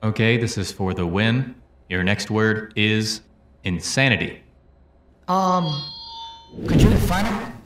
Okay, this is for the win. Your next word is insanity. Um, could you define it?